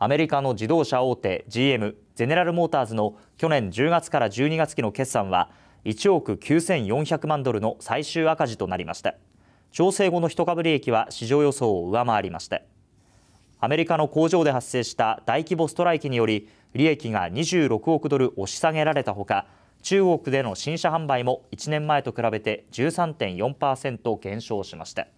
アメリカの自動車大手 GM ゼネラルモーターズの去年10月から12月期の決算は1億9400万ドルの最終赤字となりました。調整後の一株利益は市場予想を上回りました。アメリカの工場で発生した大規模ストライキにより利益が26億ドル押し下げられたほか中国での新車販売も1年前と比べて13.4%減少しました。